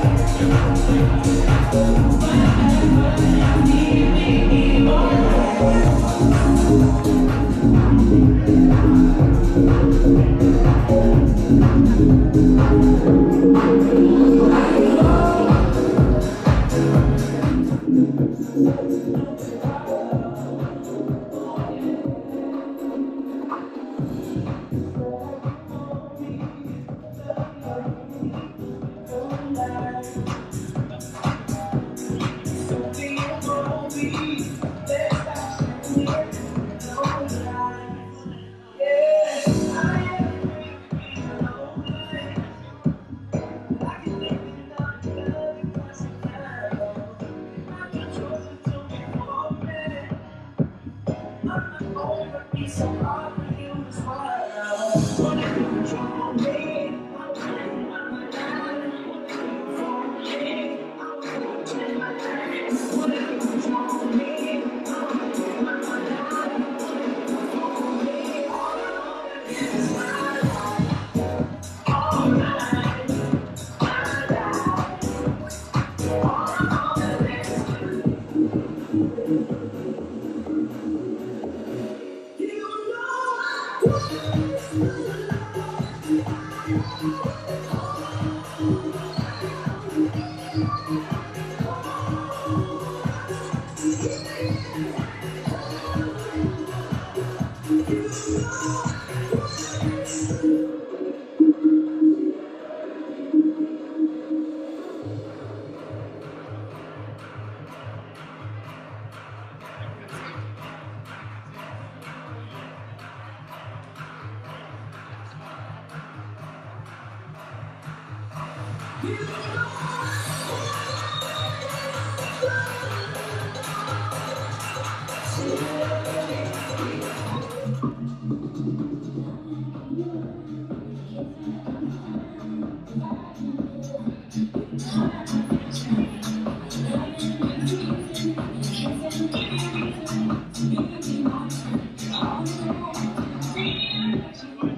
Bye. You.